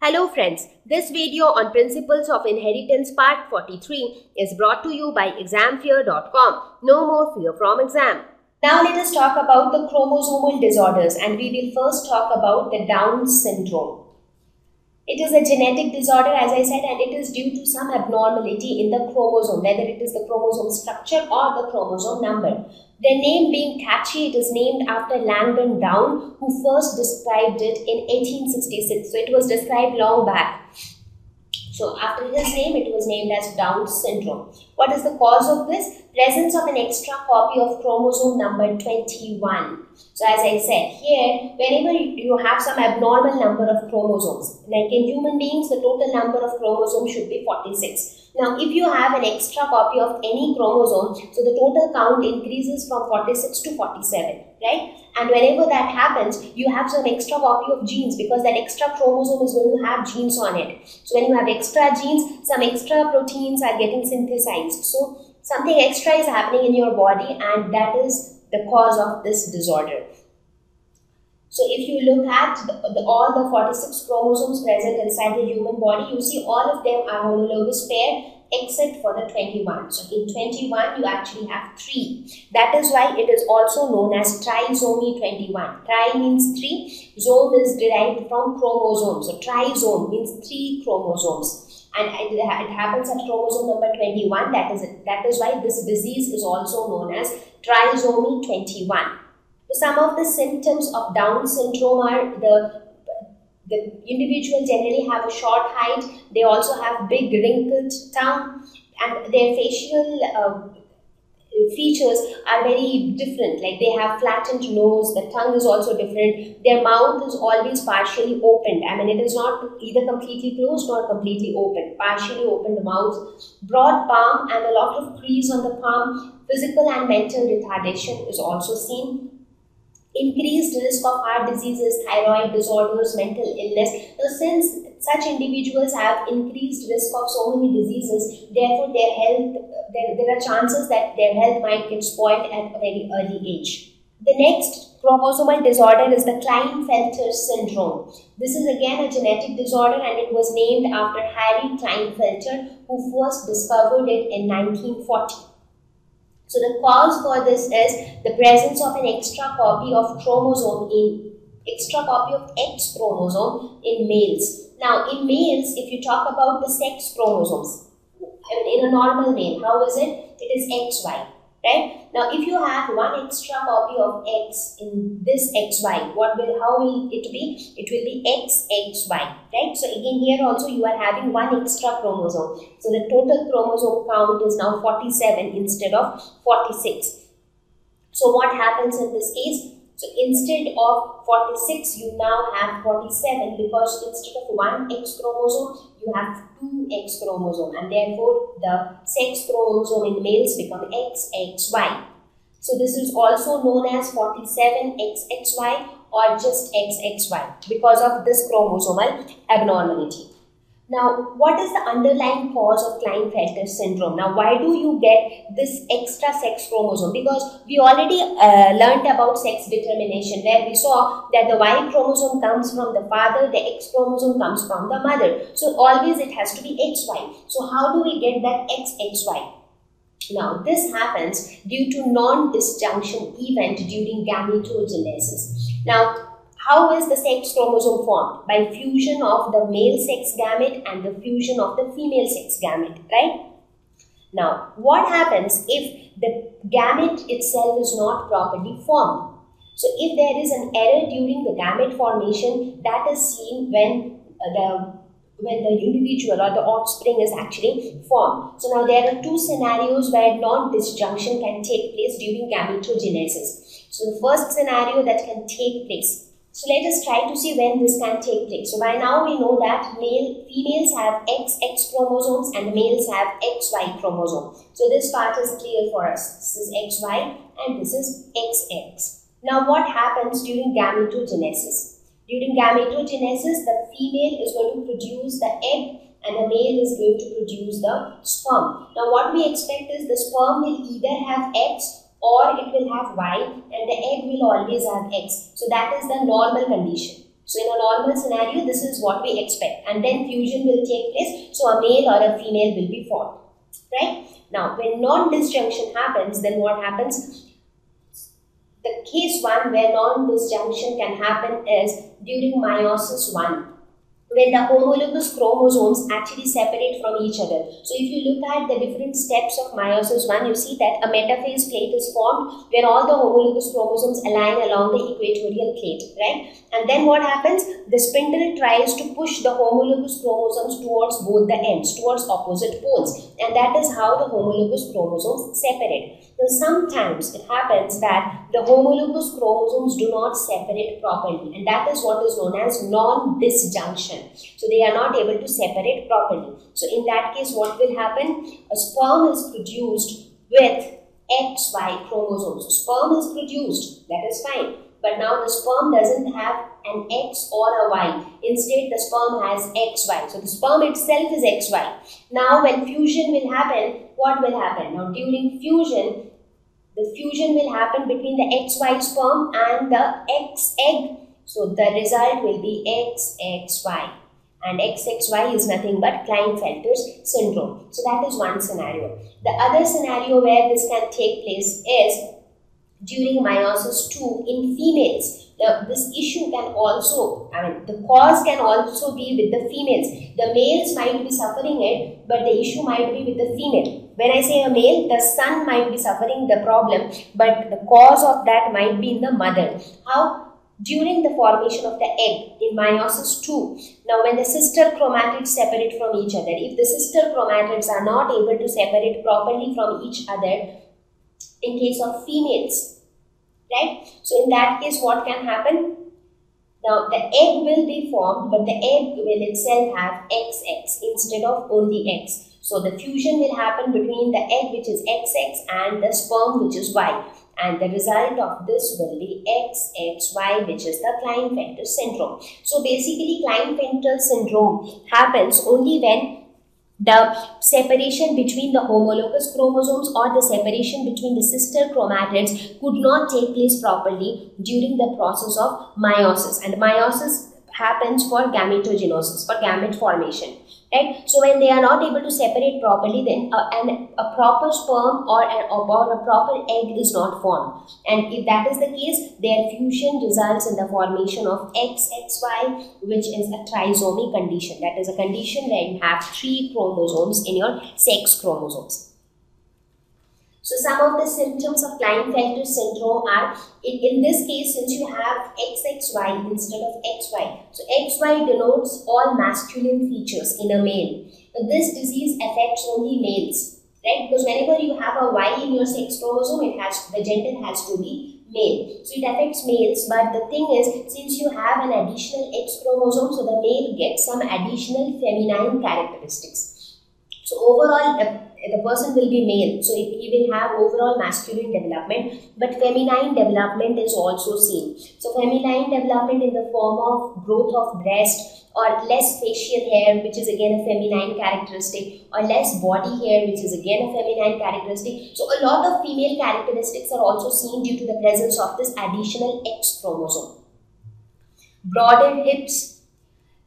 Hello friends, this video on Principles of Inheritance Part 43 is brought to you by examfear.com. No more fear from exam. Now let us talk about the chromosomal disorders and we will first talk about the Down syndrome. It is a genetic disorder as I said and it is due to some abnormality in the chromosome, whether it is the chromosome structure or the chromosome number. The name being catchy, it is named after Langdon Down, who first described it in 1866. So it was described long back. So after his name, it was named as Down syndrome. What is the cause of this? Presence of an extra copy of chromosome number 21. So as I said, here, whenever you have some abnormal number of chromosomes, like in human beings, the total number of chromosomes should be 46. Now, if you have an extra copy of any chromosome, so the total count increases from 46 to 47, right? And whenever that happens, you have some extra copy of genes because that extra chromosome is going to have genes on it. So when you have extra genes, some extra proteins are getting synthesized. So something extra is happening in your body and that is the cause of this disorder. So if you look at the, the, all the 46 chromosomes present inside the human body, you see all of them are homologous pair except for the 21. So in 21, you actually have 3. That is why it is also known as trisomy 21. Tri means 3, zome is derived from chromosome. So trisome means 3 chromosomes. And it, it happens at chromosome number 21. That is, it. that is why this disease is also known as trisomy 21. Some of the symptoms of Down syndrome are the the individual generally have a short height. They also have big wrinkled tongue, and their facial uh, features are very different. Like they have flattened nose, the tongue is also different. Their mouth is always partially opened. I mean, it is not either completely closed or completely open. Partially opened mouth, broad palm, and a lot of crease on the palm. Physical and mental retardation is also seen increased risk of heart diseases, thyroid disorders, mental illness. Now, since such individuals have increased risk of so many diseases, therefore their health, there, there are chances that their health might get spoiled at a very early age. The next chromosomal disorder is the Klinefelter syndrome. This is again a genetic disorder and it was named after Harry Klinefelter who first discovered it in 1940. So the cause for this is the presence of an extra copy of chromosome in extra copy of X chromosome in males. Now in males, if you talk about the sex chromosomes, in a normal male, how is it? It is XY right? Now, if you have one extra copy of X in this XY, what will, how will it be? It will be XXY, right? So, again here also you are having one extra chromosome. So, the total chromosome count is now 47 instead of 46. So, what happens in this case? So instead of 46, you now have 47 because instead of one X chromosome, you have two X chromosome and therefore the sex chromosome in males become XXY. So this is also known as 47XXY or just XXY because of this chromosomal abnormality. Now, what is the underlying cause of Klinefelter syndrome? Now, why do you get this extra sex chromosome? Because we already uh, learned about sex determination where we saw that the Y chromosome comes from the father, the X chromosome comes from the mother. So, always it has to be XY. So, how do we get that XXY? Now, this happens due to non-disjunction event during gametogenesis. Now, how is the sex chromosome formed? By fusion of the male sex gamete and the fusion of the female sex gamete, right? Now, what happens if the gamete itself is not properly formed? So, if there is an error during the gamete formation, that is seen when uh, the when the individual or the offspring is actually formed. So now there are two scenarios where non-disjunction can take place during gametogenesis. So the first scenario that can take place so let us try to see when this can take place. So by now we know that male females have XX chromosomes and males have XY chromosome. So this part is clear for us. This is XY and this is XX. Now what happens during gametogenesis? During gametogenesis, the female is going to produce the egg and the male is going to produce the sperm. Now what we expect is the sperm will either have X or it will have Y and the egg will always have X. So that is the normal condition. So in a normal scenario, this is what we expect. And then fusion will take place. So a male or a female will be formed. Right? Now, when non-disjunction happens, then what happens? The case 1 where non-disjunction can happen is during meiosis 1 when the homologous chromosomes actually separate from each other. So if you look at the different steps of meiosis 1, you see that a metaphase plate is formed where all the homologous chromosomes align along the equatorial plate, right? And then what happens? The spindle tries to push the homologous chromosomes towards both the ends, towards opposite poles. And that is how the homologous chromosomes separate. Now sometimes it happens that the homologous chromosomes do not separate properly and that is what is known as non-disjunction. So they are not able to separate properly. So in that case what will happen? A sperm is produced with XY chromosomes. So sperm is produced, that is fine. But now the sperm doesn't have an X or a Y. Instead, the sperm has XY. So the sperm itself is XY. Now when fusion will happen, what will happen? Now during fusion, the fusion will happen between the XY sperm and the X egg. So the result will be XXY. And XXY is nothing but Klinefelter's syndrome. So that is one scenario. The other scenario where this can take place is during meiosis 2 in females. Now, this issue can also, I mean, the cause can also be with the females. The males might be suffering it, but the issue might be with the female. When I say a male, the son might be suffering the problem, but the cause of that might be in the mother. How? During the formation of the egg in meiosis 2, now when the sister chromatids separate from each other, if the sister chromatids are not able to separate properly from each other, in case of females, right? So in that case, what can happen? Now the egg will be formed, but the egg will itself have XX instead of only X. So the fusion will happen between the egg which is XX and the sperm which is Y. And the result of this will be XXY which is the Klinefelter syndrome. So basically Klinefelter syndrome happens only when the separation between the homologous chromosomes or the separation between the sister chromatids could not take place properly during the process of meiosis and meiosis happens for gametogenesis, for gamete formation right? So when they are not able to separate properly then uh, an, a proper sperm or, an, or a proper egg is not formed. And if that is the case their fusion results in the formation of xxy which is a trisomy condition. That is a condition where you have three chromosomes in your sex chromosomes so some of the symptoms of Klinefelter syndrome are, in, in this case, since you have XXY instead of XY. So XY denotes all masculine features in a male. But this disease affects only males, right? Because whenever you have a Y in your sex chromosome, it has the gender has to be male. So it affects males. But the thing is, since you have an additional X chromosome, so the male gets some additional feminine characteristics. So overall, the person will be male. So he will have overall masculine development but feminine development is also seen so feminine development in the form of growth of breast or less facial hair which is again a feminine characteristic or less body hair which is again a feminine characteristic. So a lot of female characteristics are also seen due to the presence of this additional x chromosome. Broader hips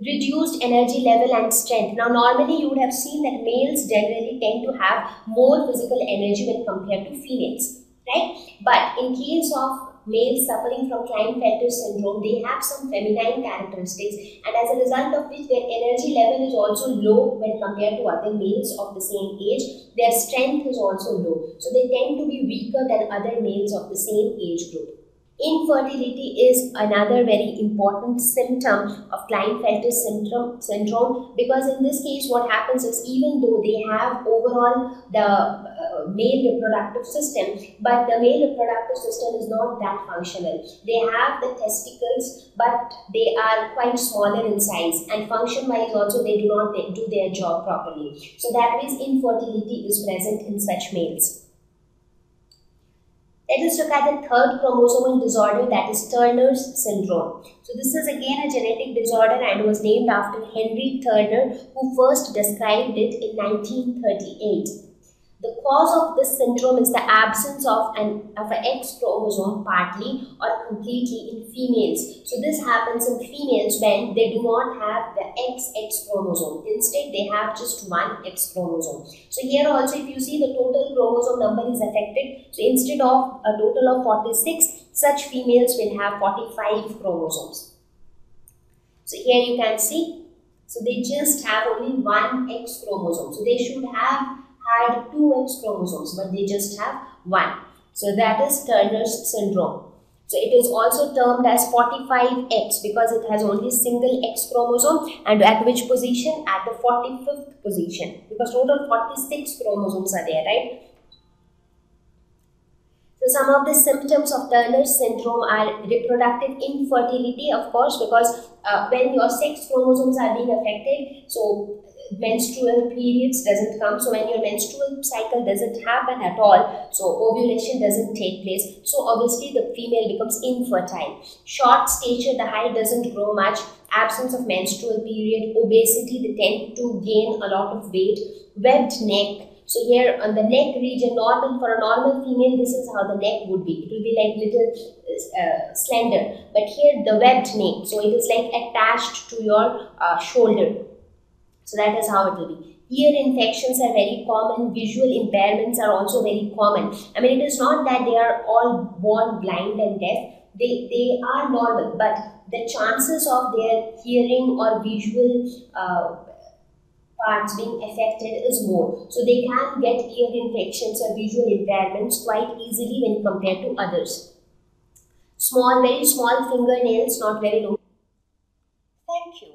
reduced energy level and strength. Now, normally you would have seen that males generally tend to have more physical energy when compared to females, right? But in case of males suffering from Klinefelter syndrome, they have some feminine characteristics and as a result of which their energy level is also low when compared to other males of the same age. Their strength is also low. So, they tend to be weaker than other males of the same age group. Infertility is another very important symptom of Klinefelter syndrome, syndrome because in this case what happens is even though they have overall the uh, male reproductive system but the male reproductive system is not that functional. They have the testicles but they are quite smaller in size and function wise also they do not do their job properly. So that means infertility is present in such males. Let us look at the third chromosomal disorder that is Turner's syndrome. So this is again a genetic disorder and was named after Henry Turner who first described it in 1938. The cause of this syndrome is the absence of an of an X chromosome partly or completely in females. So this happens in females when they do not have the XX chromosome. Instead, they have just one X chromosome. So here also, if you see the total chromosome number is affected. So instead of a total of 46, such females will have 45 chromosomes. So here you can see, so they just have only one X chromosome. So they should have had two X chromosomes, but they just have one. So that is Turner's syndrome. So it is also termed as 45X because it has only single X chromosome and at which position? At the 45th position because total 46 chromosomes are there, right? So some of the symptoms of Turner's syndrome are reproductive infertility, of course, because uh, when your sex chromosomes are being affected, so menstrual periods doesn't come. So when your menstrual cycle doesn't happen at all so ovulation doesn't take place. So obviously the female becomes infertile. Short stature the height doesn't grow much. Absence of menstrual period obesity they tend to gain a lot of weight. Webbed neck. So here on the neck region normal for a normal female this is how the neck would be. It will be like little uh, slender. But here the webbed neck. So it is like attached to your uh, shoulder so that is how it will be. Ear infections are very common. Visual impairments are also very common. I mean, it is not that they are all born blind and deaf. They, they are normal, but the chances of their hearing or visual uh, parts being affected is more. So they can get ear infections or visual impairments quite easily when compared to others. Small, very small fingernails, not very long. Thank you.